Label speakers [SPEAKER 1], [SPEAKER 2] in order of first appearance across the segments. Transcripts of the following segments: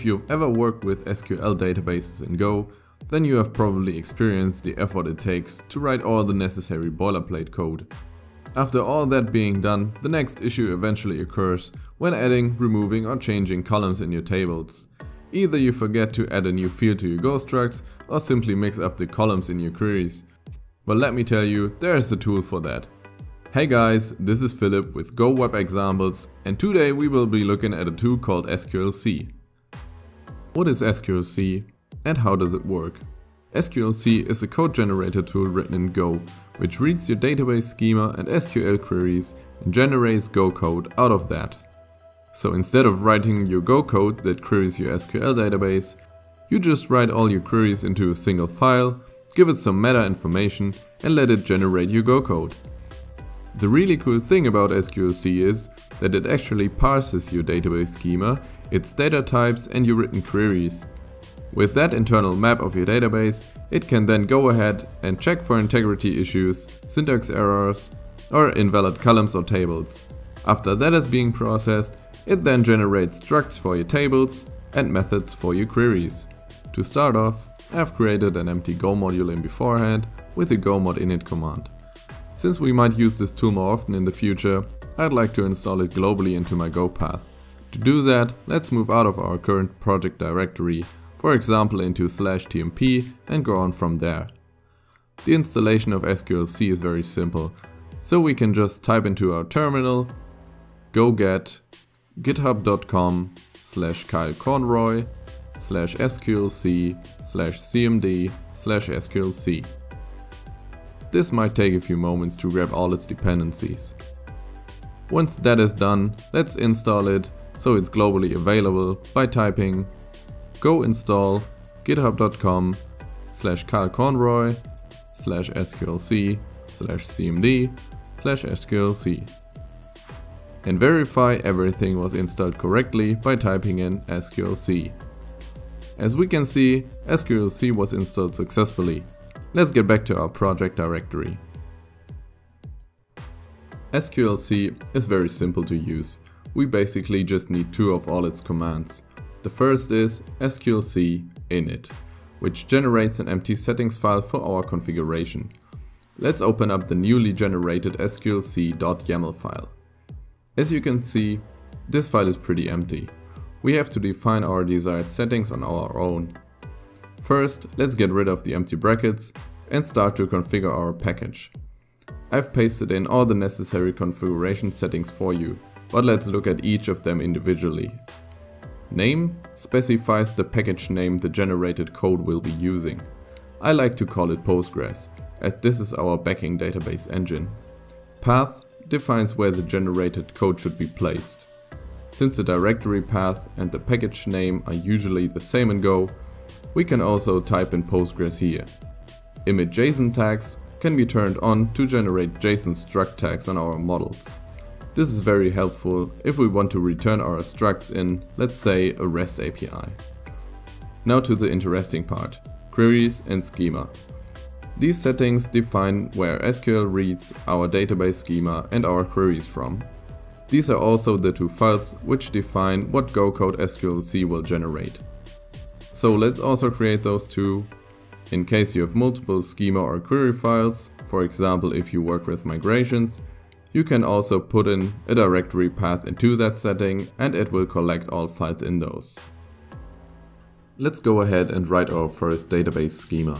[SPEAKER 1] if you've ever worked with SQL databases in Go, then you have probably experienced the effort it takes to write all the necessary boilerplate code. After all that being done, the next issue eventually occurs when adding, removing or changing columns in your tables. Either you forget to add a new field to your Go structs or simply mix up the columns in your queries. But let me tell you, there is a tool for that. Hey guys, this is Philip with Go Web Examples and today we will be looking at a tool called SQLC. What is SQLC and how does it work? SQLC is a code generator tool written in Go, which reads your database schema and SQL queries and generates Go code out of that. So instead of writing your Go code that queries your SQL database, you just write all your queries into a single file, give it some meta information and let it generate your Go code. The really cool thing about SQLC is that it actually parses your database schema, its data types and your written queries. With that internal map of your database, it can then go ahead and check for integrity issues, syntax errors, or invalid columns or tables. After that is being processed, it then generates structs for your tables and methods for your queries. To start off, I've created an empty Go module in beforehand with the go mod init command. Since we might use this tool more often in the future, I'd like to install it globally into my Go path. To do that, let's move out of our current project directory, for example into slash tmp and go on from there. The installation of SQLC is very simple, so we can just type into our terminal go get github.com slash Kyle Conroy slash sqlc slash cmd slash sqlc. This might take a few moments to grab all its dependencies. Once that is done, let's install it so it's globally available by typing go install github.com slash Kyle Conroy slash sqlc slash cmd slash sqlc and verify everything was installed correctly by typing in sqlc. As we can see, sqlc was installed successfully. Let's get back to our project directory. SQLC is very simple to use. We basically just need two of all its commands. The first is sqlc init, which generates an empty settings file for our configuration. Let's open up the newly generated sqlc.yaml file. As you can see, this file is pretty empty. We have to define our desired settings on our own. First, let's get rid of the empty brackets and start to configure our package. I've pasted in all the necessary configuration settings for you, but let's look at each of them individually. Name specifies the package name the generated code will be using. I like to call it Postgres, as this is our backing database engine. Path defines where the generated code should be placed. Since the directory path and the package name are usually the same in Go, we can also type in Postgres here. Emit JSON tags can be turned on to generate JSON struct tags on our models. This is very helpful if we want to return our structs in, let's say, a REST API. Now to the interesting part, queries and schema. These settings define where SQL reads our database schema and our queries from. These are also the two files which define what Go code SQLC will generate. So let's also create those two. In case you have multiple schema or query files, for example if you work with migrations, you can also put in a directory path into that setting and it will collect all files in those. Let's go ahead and write our first database schema.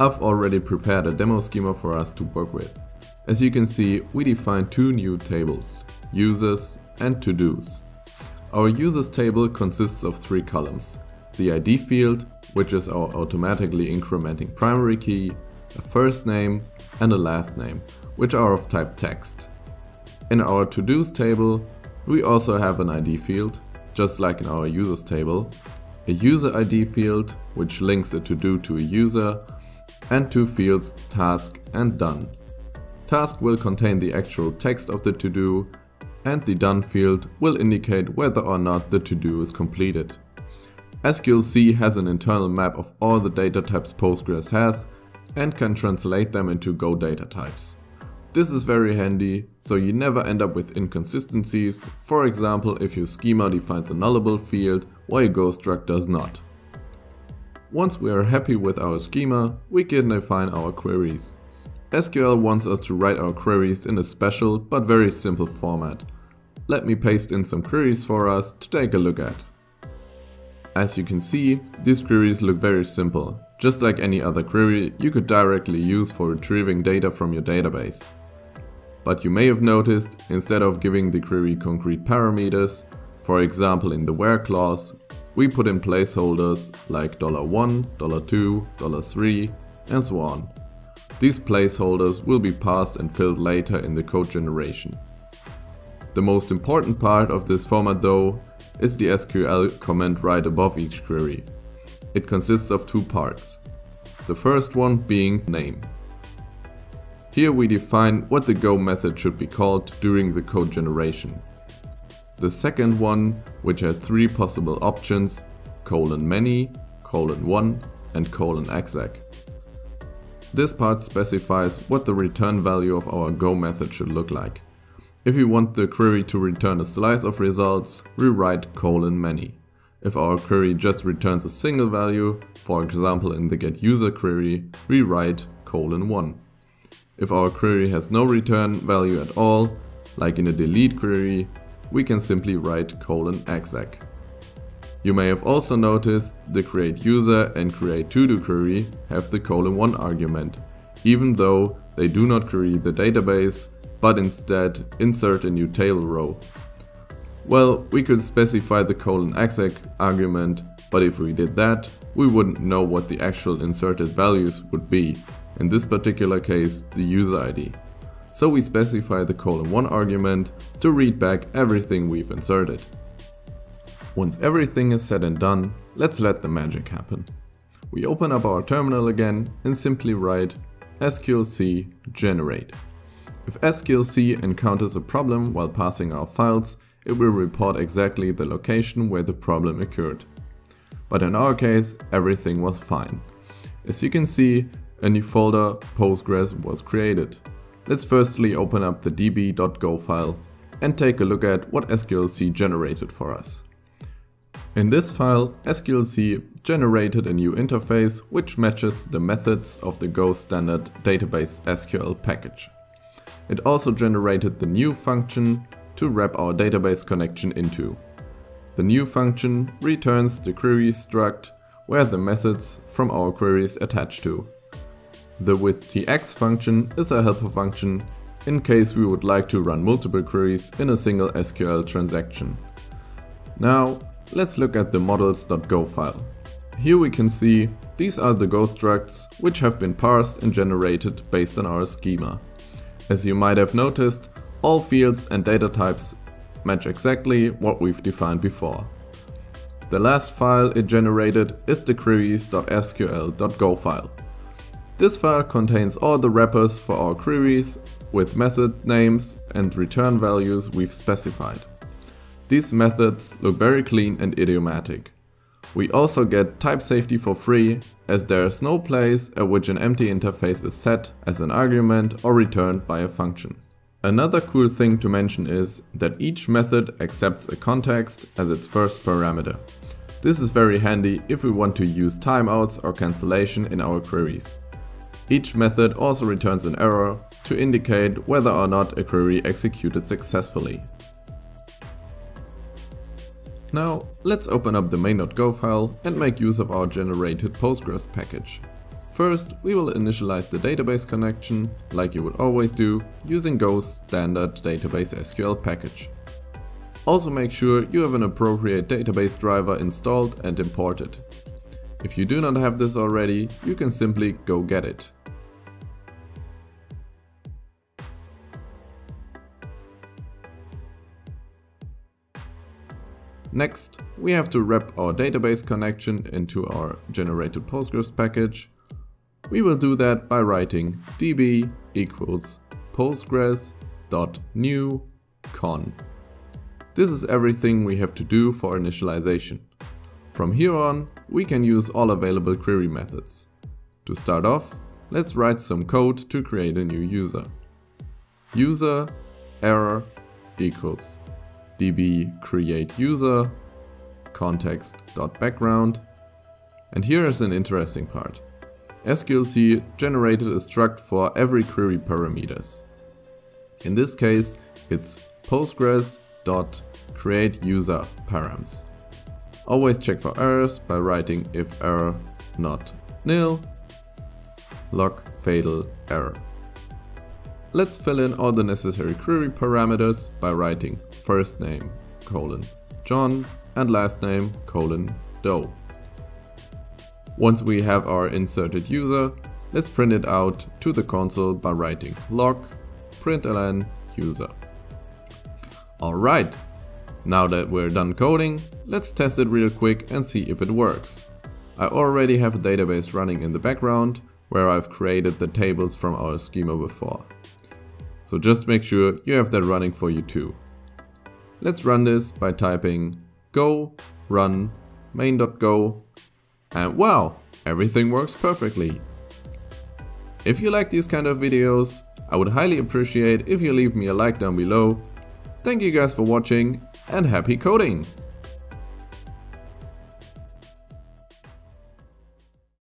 [SPEAKER 1] I've already prepared a demo schema for us to work with. As you can see, we define two new tables, users and to-dos. Our users table consists of three columns. The ID field, which is our automatically incrementing primary key, a first name and a last name, which are of type text. In our to-dos table, we also have an ID field, just like in our users table, a user ID field, which links a to-do to a user, and two fields task and done. Task will contain the actual text of the to-do and the done field will indicate whether or not the to-do is completed. SQLC has an internal map of all the data types Postgres has and can translate them into Go data types. This is very handy, so you never end up with inconsistencies, for example if your schema defines a nullable field while a Go struct does not. Once we are happy with our schema, we can define our queries. SQL wants us to write our queries in a special but very simple format. Let me paste in some queries for us to take a look at. As you can see, these queries look very simple, just like any other query you could directly use for retrieving data from your database. But you may have noticed, instead of giving the query concrete parameters, for example in the where clause, we put in placeholders like $1, $2, $3 and so on. These placeholders will be passed and filled later in the code generation. The most important part of this format though is the SQL comment right above each query. It consists of two parts. The first one being name. Here we define what the go method should be called during the code generation. The second one, which has three possible options, colon many, colon 1 and colon exec. This part specifies what the return value of our go method should look like. If we want the query to return a slice of results, we write colon many. If our query just returns a single value, for example in the getUser query, we write colon 1. If our query has no return value at all, like in a delete query, we can simply write colon exec. You may have also noticed the create user and create to do query have the colon 1 argument, even though they do not query the database, but instead insert a new table row. Well, we could specify the colon exec argument, but if we did that, we wouldn't know what the actual inserted values would be, in this particular case the user ID so we specify the colon 1 argument to read back everything we've inserted. Once everything is said and done, let's let the magic happen. We open up our terminal again and simply write sqlc generate. If sqlc encounters a problem while passing our files, it will report exactly the location where the problem occurred. But in our case, everything was fine. As you can see, a new folder, Postgres, was created. Let's firstly open up the db.go file and take a look at what sqlc generated for us. In this file, sqlc generated a new interface which matches the methods of the Go standard database SQL package. It also generated the new function to wrap our database connection into. The new function returns the query struct where the methods from our queries attach to. The withtx function is a helper function in case we would like to run multiple queries in a single SQL transaction. Now let's look at the models.go file. Here we can see these are the Go structs which have been parsed and generated based on our schema. As you might have noticed, all fields and data types match exactly what we've defined before. The last file it generated is the queries.sql.go file. This file contains all the wrappers for our queries with method names and return values we've specified. These methods look very clean and idiomatic. We also get type safety for free as there is no place at which an empty interface is set as an argument or returned by a function. Another cool thing to mention is that each method accepts a context as its first parameter. This is very handy if we want to use timeouts or cancellation in our queries. Each method also returns an error to indicate whether or not a query executed successfully. Now let's open up the main.go file and make use of our generated Postgres package. First, we will initialize the database connection, like you would always do, using Go's standard database SQL package. Also make sure you have an appropriate database driver installed and imported. If you do not have this already, you can simply go get it. Next, we have to wrap our database connection into our generated Postgres package. We will do that by writing db equals postgres.new con. This is everything we have to do for initialization. From here on, we can use all available query methods. To start off, let's write some code to create a new user. User error equals db create user context.background. And here is an interesting part. SQLC generated a struct for every query parameters. In this case, it's postgres.createUserParams. Always check for errors by writing if error not nil log fatal error. Let's fill in all the necessary query parameters by writing first name colon John and last name colon Doe. Once we have our inserted user, let's print it out to the console by writing log println user. Alright, now that we're done coding, let's test it real quick and see if it works. I already have a database running in the background where I've created the tables from our schema before. So just make sure you have that running for you too. Let's run this by typing go run main.go and wow, everything works perfectly. If you like these kind of videos, I would highly appreciate if you leave me a like down below. Thank you guys for watching and happy coding!